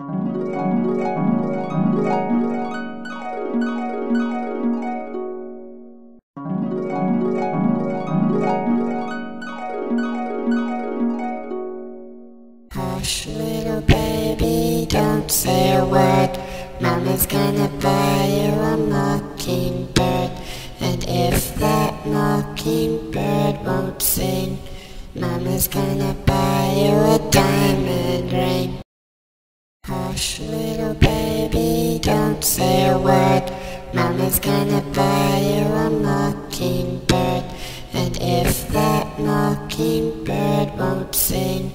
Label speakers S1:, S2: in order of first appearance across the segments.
S1: Hush, little baby, don't say a word. Mama's gonna buy you a mockingbird. And if that mockingbird won't sing, Mama's gonna buy you a diamond don't say a word. Mama's gonna buy you a mockingbird. And if that mockingbird won't sing,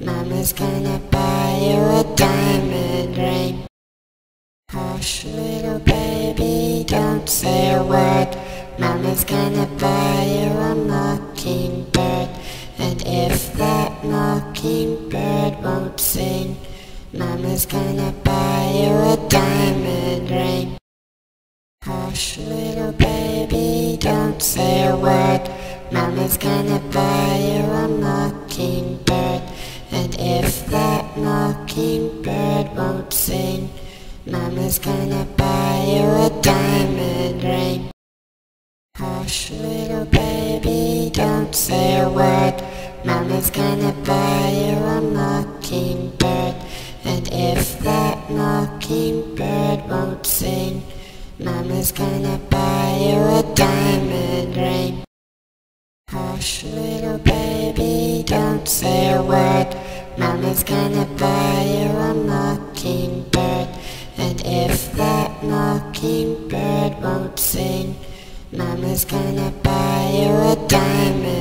S1: Mama's gonna buy you a diamond ring. Hush, little baby, don't say a word. Mama's gonna buy you a mockingbird. And if that mockingbird won't sing, Mama's gonna buy you a diamond ring. Hush, little baby, don't say a word. Mama's gonna buy you a mockingbird. And if that mockingbird won't sing, Mama's gonna buy you a diamond ring. Hush, little baby, don't say a word. Mama's gonna buy you a mockingbird. And if that mockingbird won't sing, Mama's gonna buy you a diamond ring. Hush, little baby, don't say a word. Mama's gonna buy you a mockingbird. And if that mockingbird won't sing, Mama's gonna buy you a diamond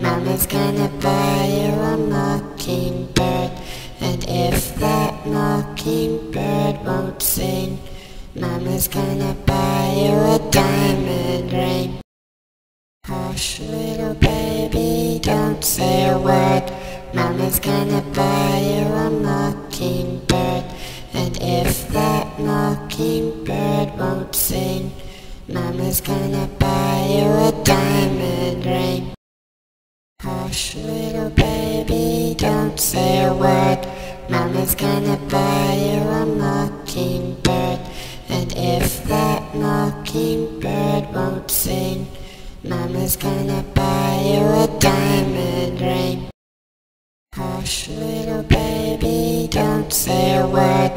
S1: Mama's gonna buy you a mockingbird. And if that mockingbird won't sing, Mama's gonna buy you a diamond ring. Hush, little baby, don't say a word. Mama's gonna buy you a mockingbird. And if that mockingbird won't sing, Mama's gonna buy you a diamond ring. Hush, little baby, don't say a word. Mama's gonna buy you a mockingbird. And if that mockingbird won't sing, Mama's gonna buy you a diamond ring. Hush, little baby, don't say a word.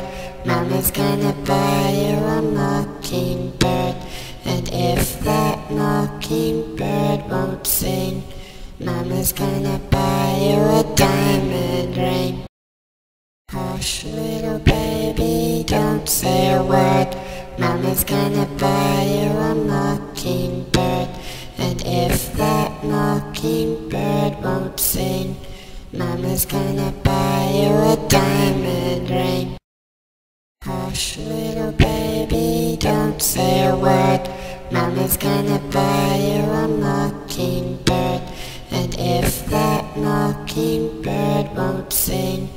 S1: Mama's gonna buy you a mockingbird. And if that mockingbird won't sing, Mama's gonna buy you a diamond ring. Hush, little baby, don't say a word. Mama's gonna buy you a mockingbird. And if that mockingbird won't sing, Mama's gonna buy you a diamond ring. Hush, little baby, don't say a word. Mama's gonna buy you a mockingbird. And if that mockingbird won't sing,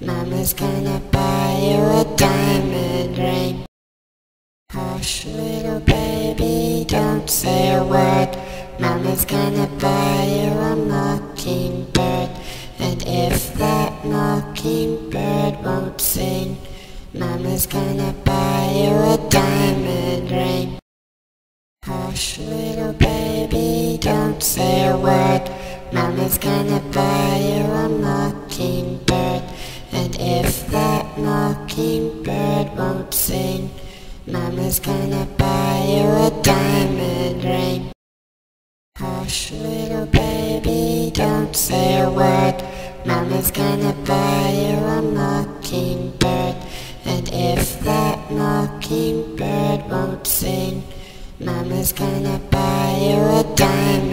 S1: Mama's gonna buy you a diamond ring. Hush, little baby, don't say a word. Mama's gonna buy you a mockingbird. And if that mockingbird won't sing, Mama's gonna buy you a diamond ring. Hush, little baby, don't say a word. Mama's gonna buy you a mockingbird. And if that mockingbird won't sing, Mama's gonna buy you a diamond ring. Hush, little baby, don't say a word. Mama's gonna buy you a mockingbird. And if that mockingbird won't sing, Mama's gonna buy you a diamond.